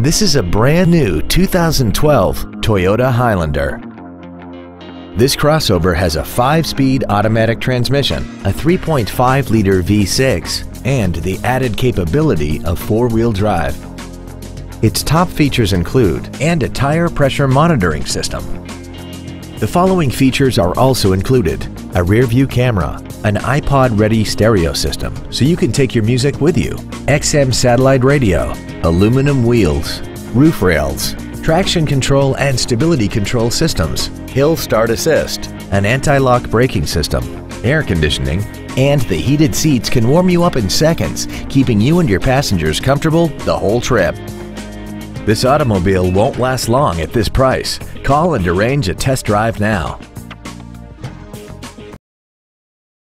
This is a brand new 2012 Toyota Highlander. This crossover has a 5-speed automatic transmission, a 3.5-liter V6, and the added capability of four-wheel drive. Its top features include and a tire pressure monitoring system. The following features are also included. A rear view camera, an iPod ready stereo system so you can take your music with you, XM satellite radio, aluminum wheels, roof rails, traction control and stability control systems, hill start assist, an anti-lock braking system, air conditioning, and the heated seats can warm you up in seconds, keeping you and your passengers comfortable the whole trip. This automobile won't last long at this price. Call and arrange a test drive now.